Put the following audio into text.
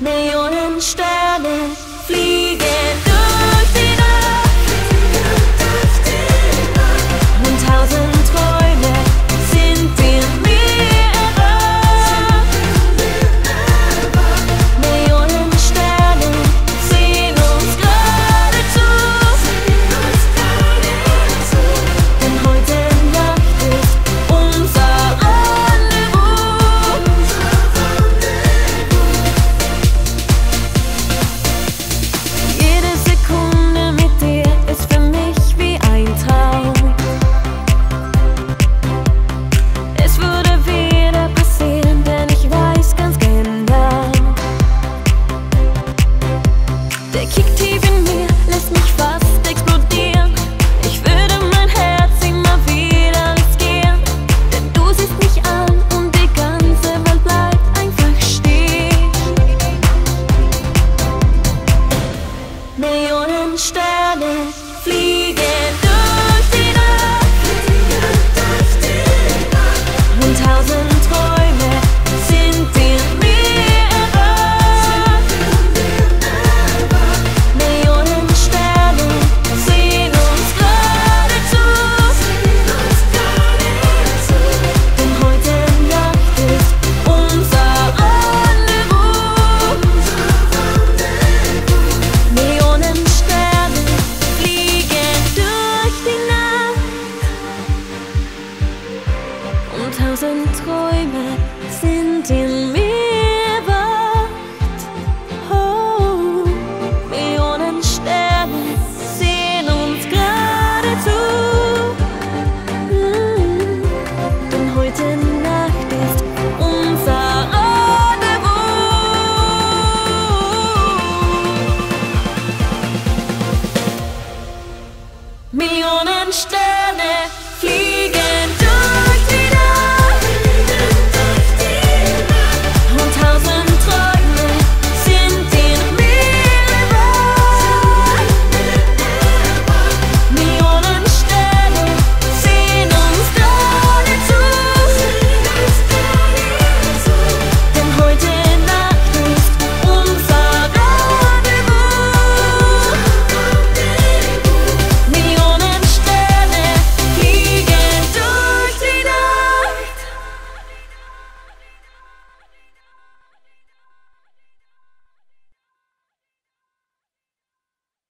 Millionen Sterne. Träume sind in mir wach. Oh, Millionen Sterne sehen uns gerade zu. Mm, denn heute Nacht ist unser Rendezvous. Millionen Sterne.